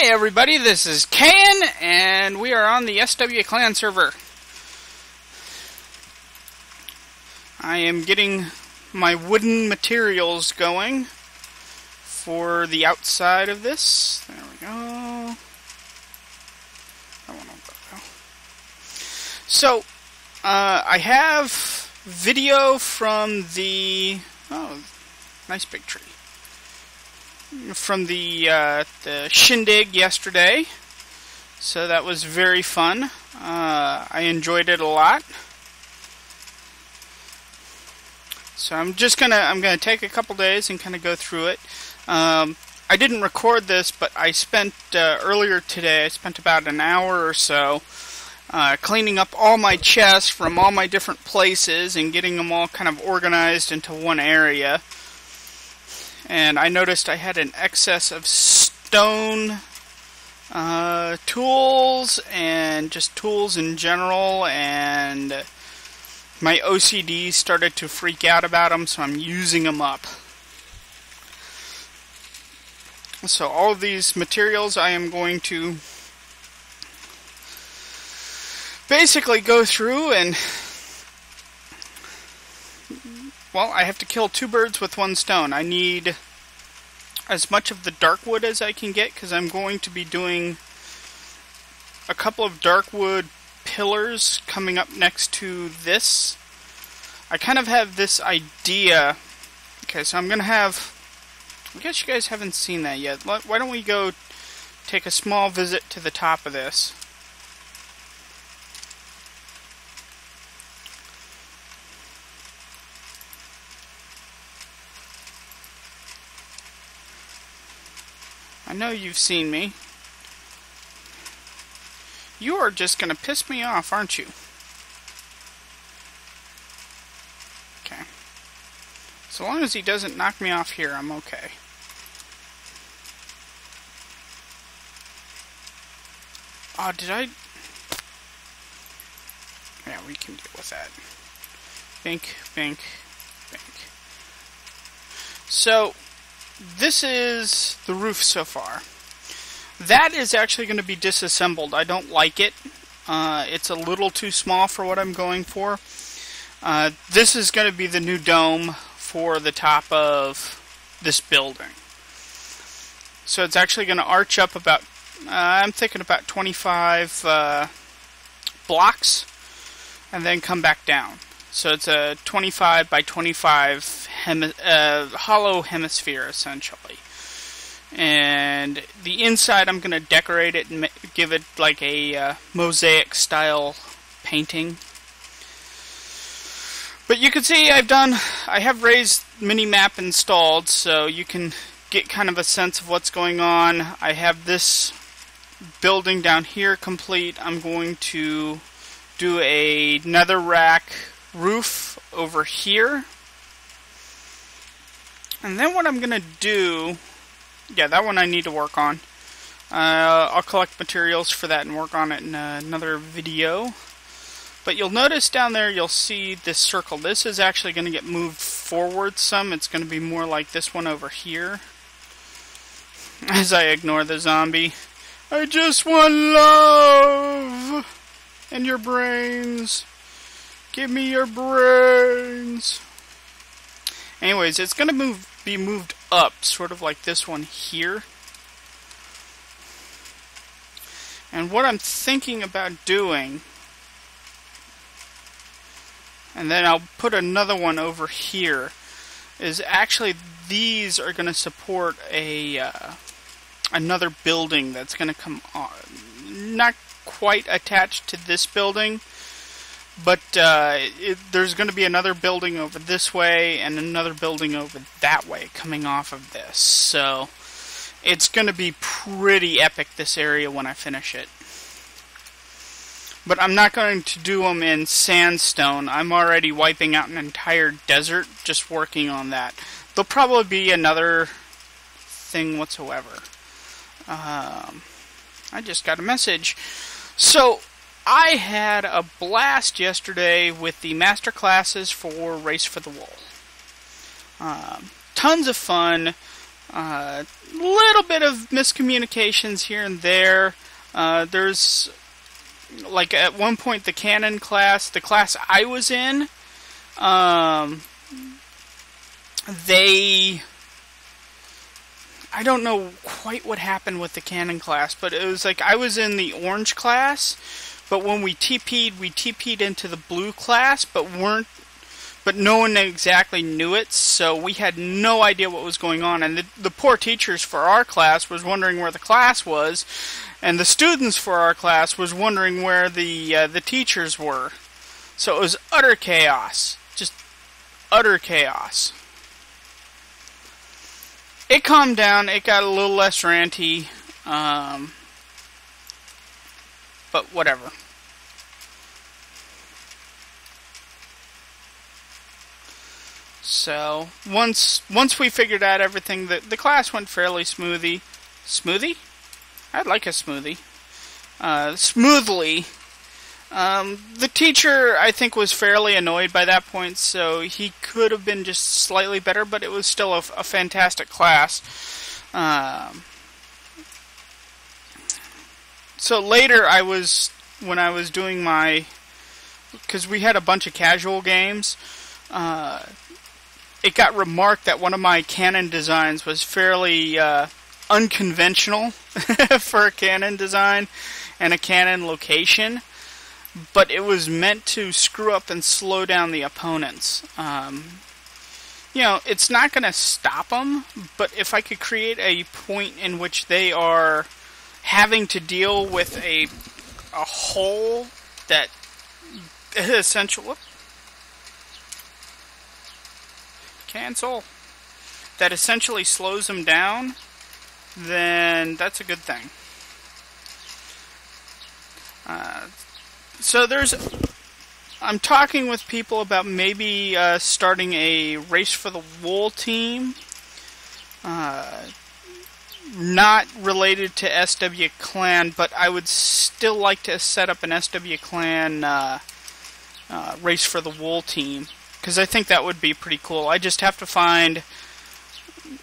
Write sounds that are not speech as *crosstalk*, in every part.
Hey everybody, this is Cayen, and we are on the SW Clan server. I am getting my wooden materials going for the outside of this. There we go. So, uh, I have video from the... Oh, nice big tree from the uh, the shindig yesterday. So that was very fun. Uh, I enjoyed it a lot. So I'm just gonna I'm gonna take a couple days and kind of go through it. Um, I didn't record this, but I spent uh, earlier today. I spent about an hour or so uh, cleaning up all my chests from all my different places and getting them all kind of organized into one area and I noticed I had an excess of stone uh, tools and just tools in general, and my OCD started to freak out about them, so I'm using them up. So all of these materials I am going to basically go through and well, I have to kill two birds with one stone. I need as much of the dark wood as I can get because I'm going to be doing a couple of dark wood pillars coming up next to this. I kind of have this idea. Okay, so I'm going to have. I guess you guys haven't seen that yet. Why don't we go take a small visit to the top of this? Know you've seen me. You are just going to piss me off, aren't you? Okay. So long as he doesn't knock me off here, I'm okay. Oh, did I... Yeah, we can deal with that. Bink, bink, bink. So, this is the roof so far. That is actually going to be disassembled. I don't like it. Uh, it's a little too small for what I'm going for. Uh, this is going to be the new dome for the top of this building. So it's actually going to arch up about, uh, I'm thinking about 25 uh, blocks and then come back down. So it's a 25 by 25 hemi- uh, hollow hemisphere essentially. And the inside, I'm going to decorate it and give it like a uh, mosaic style painting. But you can see I've done, I have raised mini map installed, so you can get kind of a sense of what's going on. I have this building down here complete. I'm going to do a netherrack roof over here. And then what I'm going to do, yeah, that one I need to work on. Uh, I'll collect materials for that and work on it in uh, another video. But you'll notice down there, you'll see this circle. This is actually going to get moved forward some. It's going to be more like this one over here. As I ignore the zombie. I just want love! And your brains. Give me your brains. Anyways, it's going to move be moved up, sort of like this one here. And what I'm thinking about doing, and then I'll put another one over here, is actually these are going to support a uh, another building that's going to come on, not quite attached to this building, but uh, it, there's going to be another building over this way and another building over that way coming off of this. So it's going to be pretty epic, this area, when I finish it. But I'm not going to do them in sandstone. I'm already wiping out an entire desert just working on that. There'll probably be another thing whatsoever. Um, I just got a message. So, I had a blast yesterday with the master classes for Race for the Wool. Um, tons of fun. A uh, little bit of miscommunications here and there. Uh, there's like at one point the cannon class, the class I was in, um, they I don't know quite what happened with the cannon class, but it was like I was in the orange class, but when we TP'd, we TP'd into the blue class, but weren't but no one exactly knew it, so we had no idea what was going on. And the, the poor teachers for our class was wondering where the class was, and the students for our class was wondering where the uh, the teachers were. So it was utter chaos, just utter chaos. It calmed down. It got a little less ranty, um, but whatever. So once once we figured out everything, the the class went fairly smoothly. Smoothie? I'd like a smoothie. Uh, smoothly. Um, the teacher, I think, was fairly annoyed by that point, so he could have been just slightly better, but it was still a, a fantastic class. Um, so later, I was when I was doing my because we had a bunch of casual games. Uh, it got remarked that one of my cannon designs was fairly uh, unconventional *laughs* for a cannon design and a cannon location, but it was meant to screw up and slow down the opponents. Um, you know, it's not going to stop them, but if I could create a point in which they are having to deal with a a hole that essential cancel, that essentially slows them down, then that's a good thing. Uh, so there's, I'm talking with people about maybe uh, starting a race for the wool team. Uh, not related to SW Clan, but I would still like to set up an SW Clan uh, uh, race for the wool team because I think that would be pretty cool. I just have to find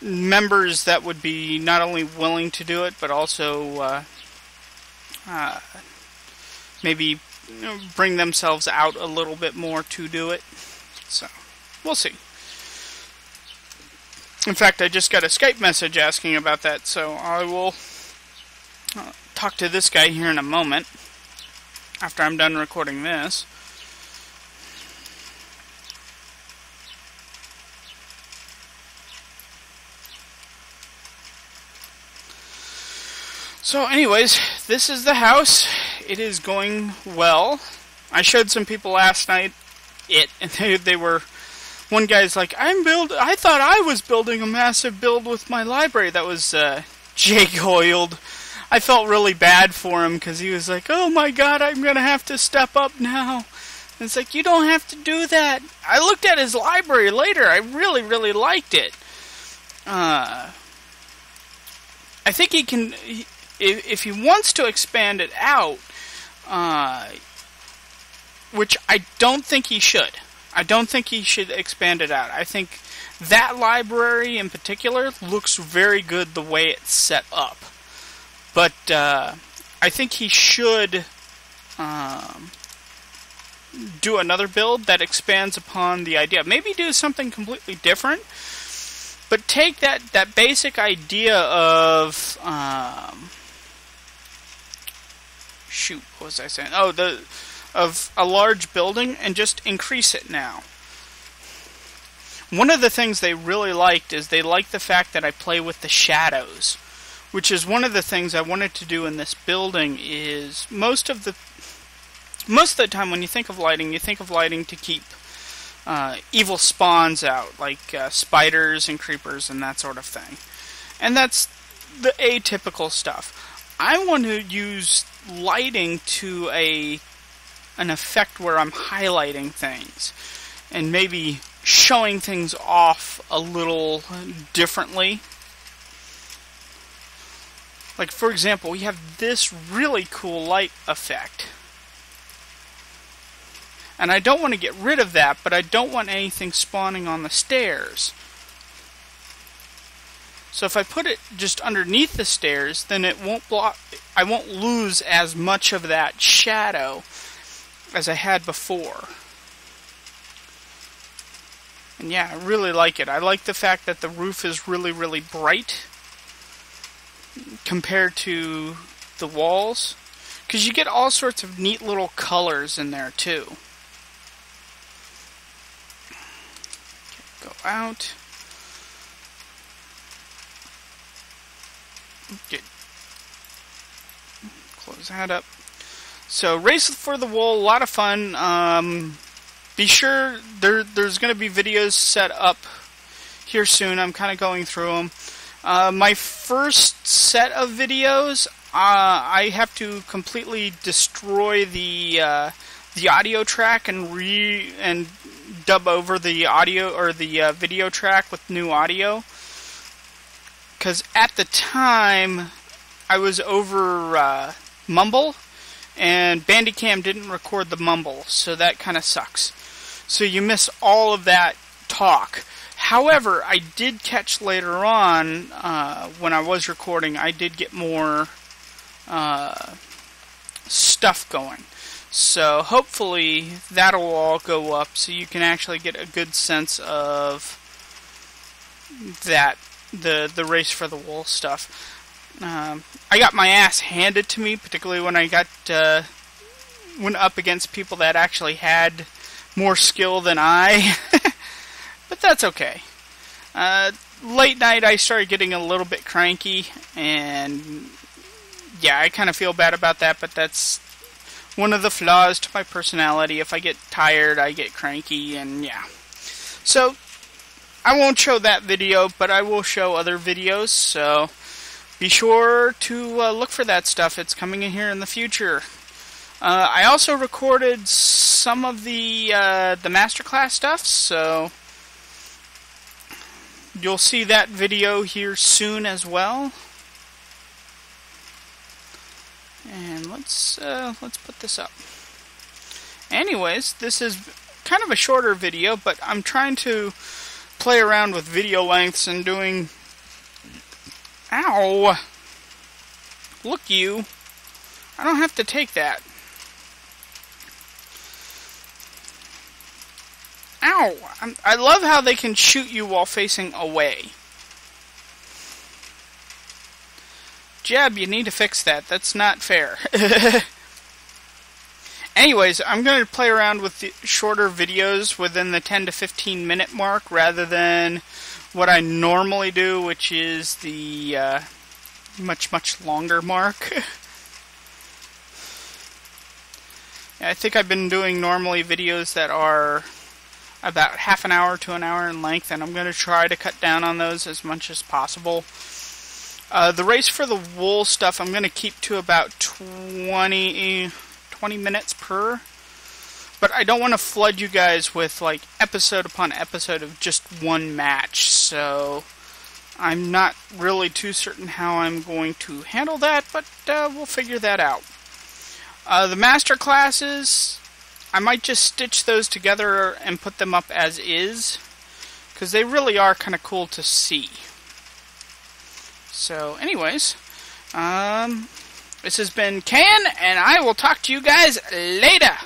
members that would be not only willing to do it, but also uh, uh, maybe you know, bring themselves out a little bit more to do it. So, we'll see. In fact, I just got a Skype message asking about that, so I will uh, talk to this guy here in a moment after I'm done recording this. So, anyways, this is the house. It is going well. I showed some people last night it, *laughs* and they, they were. One guy's like, "I'm build. I thought I was building a massive build with my library." That was uh, Jake Hoyled. I felt really bad for him because he was like, "Oh my God, I'm gonna have to step up now." And it's like you don't have to do that. I looked at his library later. I really, really liked it. Uh, I think he can. He, if, he wants to expand it out, uh, which I don't think he should. I don't think he should expand it out. I think that library in particular looks very good the way it's set up. But uh, I think he should um, do another build that expands upon the idea. Maybe do something completely different. But take that, that basic idea of um, shoot, what was I saying? Oh, the of a large building and just increase it now. One of the things they really liked is they liked the fact that I play with the shadows, which is one of the things I wanted to do in this building is most of the most of the time when you think of lighting, you think of lighting to keep uh, evil spawns out, like uh, spiders and creepers and that sort of thing. And that's the atypical stuff. I want to use lighting to a an effect where I'm highlighting things and maybe showing things off a little differently. Like for example, we have this really cool light effect. And I don't want to get rid of that, but I don't want anything spawning on the stairs. So if I put it just underneath the stairs, then it won't block. I won't lose as much of that shadow as I had before. And yeah, I really like it. I like the fact that the roof is really, really bright compared to the walls. Because you get all sorts of neat little colors in there too. Go out. Get close that up. So race for the wool, a lot of fun. Um, be sure there there's going to be videos set up here soon. I'm kind of going through them. Uh, my first set of videos, uh, I have to completely destroy the uh, the audio track and re and dub over the audio or the uh, video track with new audio. Because at the time, I was over uh, Mumble, and Bandicam didn't record the Mumble, so that kind of sucks. So you miss all of that talk. However, I did catch later on uh, when I was recording, I did get more uh, stuff going. So hopefully that'll all go up so you can actually get a good sense of that the the race for the wool stuff. Um, I got my ass handed to me, particularly when I got uh, went up against people that actually had more skill than I. *laughs* but that's okay. Uh, late night, I started getting a little bit cranky, and yeah, I kind of feel bad about that. But that's one of the flaws to my personality. If I get tired, I get cranky, and yeah. So I won't show that video, but I will show other videos. So be sure to uh, look for that stuff. It's coming in here in the future. Uh, I also recorded some of the uh, the masterclass stuff, so you'll see that video here soon as well. And let's uh, let's put this up. Anyways, this is kind of a shorter video, but I'm trying to play around with video lengths and doing. Ow! Look, you. I don't have to take that. Ow! I'm, I love how they can shoot you while facing away. Jeb, you need to fix that. That's not fair. *laughs* Anyways, I'm going to play around with the shorter videos within the 10 to 15 minute mark rather than what I normally do, which is the uh, much, much longer mark. *laughs* I think I've been doing normally videos that are about half an hour to an hour in length, and I'm going to try to cut down on those as much as possible. Uh, the race for the wool stuff I'm going to keep to about 20, 20 minutes per. But I don't want to flood you guys with like episode upon episode of just one match, so I'm not really too certain how I'm going to handle that, but uh, we'll figure that out. Uh, the master classes, I might just stitch those together and put them up as is, because they really are kind of cool to see. So, anyways, um, this has been Cayen, and I will talk to you guys later.